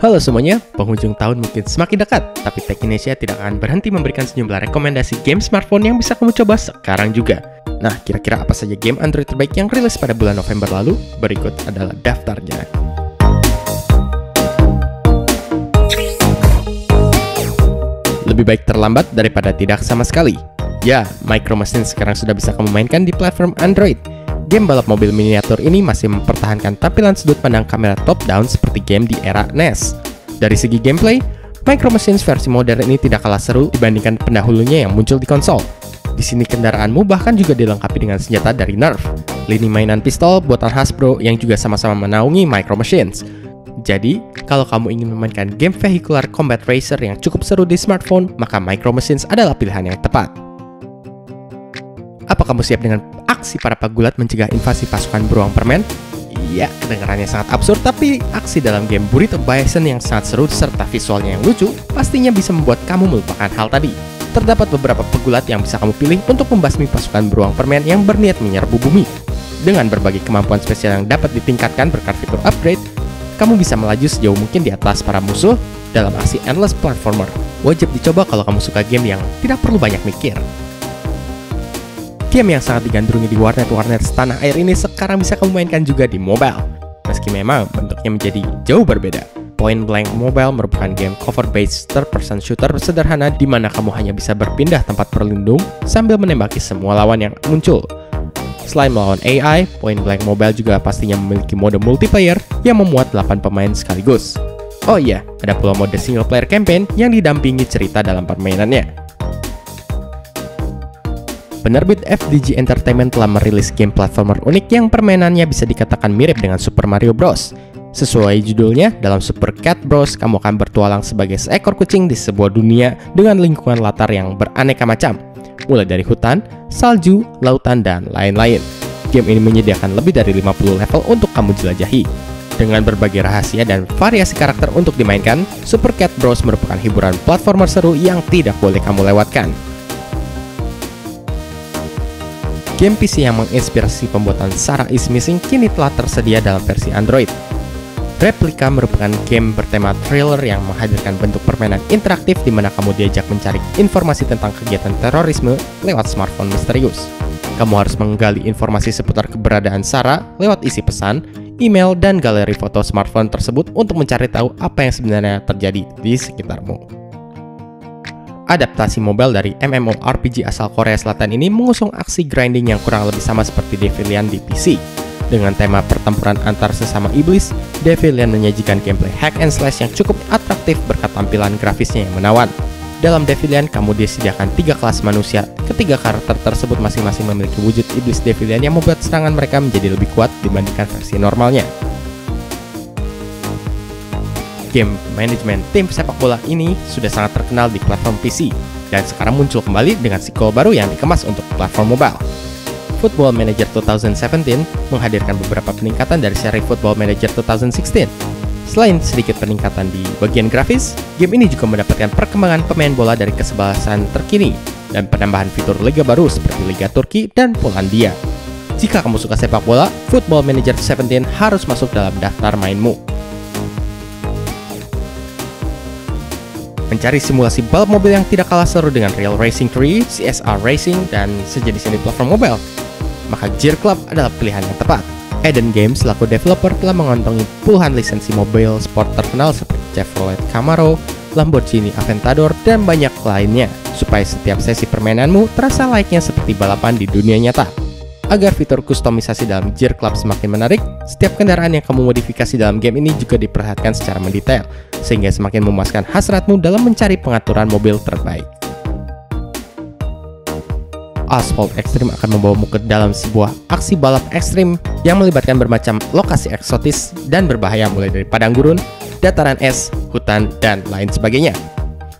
Halo semuanya, penghujung tahun mungkin semakin dekat, tapi Tech Indonesia tidak akan berhenti memberikan sejumlah rekomendasi game smartphone yang bisa kamu coba sekarang juga. Nah, kira-kira apa saja game Android terbaik yang rilis pada bulan November lalu? Berikut adalah daftarnya. Lebih baik terlambat daripada tidak sama sekali. Ya, Micro Machines sekarang sudah bisa kamu mainkan di platform Android. Game balap mobil miniatur ini masih mempertahankan tampilan sudut pandang kamera top-down seperti game di era NES. Dari segi gameplay, Micro Machines versi modern ini tidak kalah seru dibandingkan pendahulunya yang muncul di konsol. Di sini kendaraanmu bahkan juga dilengkapi dengan senjata dari Nerf, lini mainan pistol buatan Hasbro yang juga sama-sama menaungi Micro Machines. Jadi, kalau kamu ingin memainkan game vehicular combat racer yang cukup seru di smartphone, maka Micro Machines adalah pilihan yang tepat. Apa kamu siap dengan aksi para pagulat mencegah invasi pasukan beruang permen? Iya, kedengarannya sangat absurd, tapi aksi dalam game Burrito Bison yang sangat seru serta visualnya yang lucu pastinya bisa membuat kamu melupakan hal tadi. Terdapat beberapa pegulat yang bisa kamu pilih untuk membasmi pasukan beruang permen yang berniat menyerbu bumi. Dengan berbagai kemampuan spesial yang dapat ditingkatkan berkat fitur upgrade, kamu bisa melaju sejauh mungkin di atas para musuh dalam aksi endless platformer. Wajib dicoba kalau kamu suka game yang tidak perlu banyak mikir. Game yang sangat digandrungi di warnet-warnet tanah air ini sekarang bisa kamu mainkan juga di mobile. Meski memang bentuknya menjadi jauh berbeda. Point Blank Mobile merupakan game cover-based third-person shooter sederhana di mana kamu hanya bisa berpindah tempat berlindung sambil menembaki semua lawan yang muncul. Selain melawan AI, Point Blank Mobile juga pastinya memiliki mode multiplayer yang memuat 8 pemain sekaligus. Oh iya, ada pula mode single player campaign yang didampingi cerita dalam permainannya. Penerbit FDG Entertainment telah merilis game platformer unik yang permainannya bisa dikatakan mirip dengan Super Mario Bros. Sesuai judulnya, dalam Super Cat Bros, kamu akan bertualang sebagai seekor kucing di sebuah dunia dengan lingkungan latar yang beraneka macam, mulai dari hutan, salju, lautan, dan lain-lain. Game ini menyediakan lebih dari 50 level untuk kamu jelajahi. Dengan berbagai rahasia dan variasi karakter untuk dimainkan, Super Cat Bros merupakan hiburan platformer seru yang tidak boleh kamu lewatkan. Game PC yang menginspirasi pembuatan Sarah is Missing kini telah tersedia dalam versi Android. Replika merupakan game bertema thriller yang menghadirkan bentuk permainan interaktif di mana kamu diajak mencari informasi tentang kegiatan terorisme lewat smartphone misterius. Kamu harus menggali informasi seputar keberadaan Sarah lewat isi pesan, email, dan galeri foto smartphone tersebut untuk mencari tahu apa yang sebenarnya terjadi di sekitarmu. Adaptasi mobile dari MMORPG asal Korea Selatan ini mengusung aksi grinding yang kurang lebih sama seperti Devilian di PC. Dengan tema pertempuran antar sesama iblis, Devilian menyajikan gameplay hack and slash yang cukup atraktif berkat tampilan grafisnya yang menawan. Dalam Devilian, kamu disediakan tiga kelas manusia. Ketiga karakter tersebut masing-masing memiliki wujud iblis Devilian yang membuat serangan mereka menjadi lebih kuat dibandingkan versi normalnya game manajemen tim sepak bola ini sudah sangat terkenal di platform PC dan sekarang muncul kembali dengan sequel baru yang dikemas untuk platform mobile. Football Manager 2017 menghadirkan beberapa peningkatan dari seri Football Manager 2016. Selain sedikit peningkatan di bagian grafis, game ini juga mendapatkan perkembangan pemain bola dari kesebelasan terkini dan penambahan fitur liga baru seperti Liga Turki dan Polandia. Jika kamu suka sepak bola, Football Manager 17 harus masuk dalam daftar mainmu. Mencari simulasi balap mobil yang tidak kalah seru dengan Real Racing 3, CSR Racing, dan sejenis di platform mobile, maka Gear Club adalah pilihan yang tepat. Eden Games selaku developer telah mengantongi puluhan lisensi mobil sport terkenal seperti Chevrolet Camaro, Lamborghini Aventador, dan banyak lainnya, supaya setiap sesi permainanmu terasa layaknya seperti balapan di dunia nyata. Agar fitur kustomisasi dalam Gear Club semakin menarik, setiap kendaraan yang kamu modifikasi dalam game ini juga diperhatikan secara mendetail, sehingga semakin memuaskan hasratmu dalam mencari pengaturan mobil terbaik. Asphalt Extreme akan membawamu ke dalam sebuah aksi balap ekstrim yang melibatkan bermacam lokasi eksotis dan berbahaya mulai dari padang gurun, dataran es, hutan, dan lain sebagainya.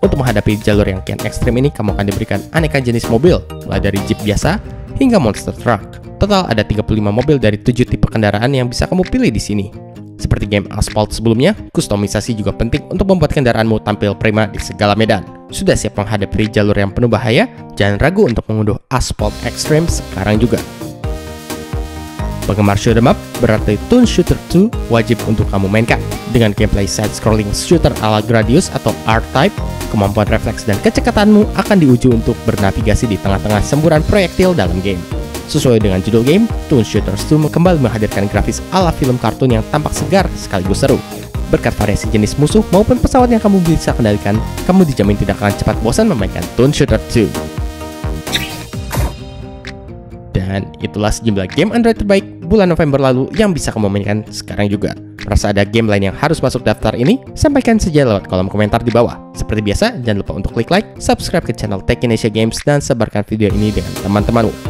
Untuk menghadapi jalur yang kian ekstrim ini, kamu akan diberikan aneka jenis mobil, mulai dari jeep biasa hingga monster truck. Total ada 35 mobil dari 7 tipe kendaraan yang bisa kamu pilih di sini. Seperti game Asphalt sebelumnya, kustomisasi juga penting untuk membuat kendaraanmu tampil prima di segala medan. Sudah siap menghadapi jalur yang penuh bahaya? Jangan ragu untuk mengunduh Asphalt Extreme sekarang juga. Penggemar shoot 'em up berarti Toon Shooter 2 wajib untuk kamu mainkan. Dengan gameplay side-scrolling shooter ala Gradius atau R-Type, kemampuan refleks dan kecepatanmu akan diuji untuk bernavigasi di tengah-tengah semburan proyektil dalam game. Sesuai dengan judul game, Toon Shooters 2 kembali menghadirkan grafis ala film kartun yang tampak segar sekaligus seru. Berkat variasi jenis musuh maupun pesawat yang kamu bisa kendalikan, kamu dijamin tidak akan cepat bosan memainkan Toon Shooter 2. Dan itulah sejumlah game Android terbaik bulan November lalu yang bisa kamu mainkan sekarang juga. Merasa ada game lain yang harus masuk daftar ini? Sampaikan saja lewat kolom komentar di bawah. Seperti biasa, jangan lupa untuk klik like, subscribe ke channel Tech Indonesia Games, dan sebarkan video ini dengan teman-temanmu.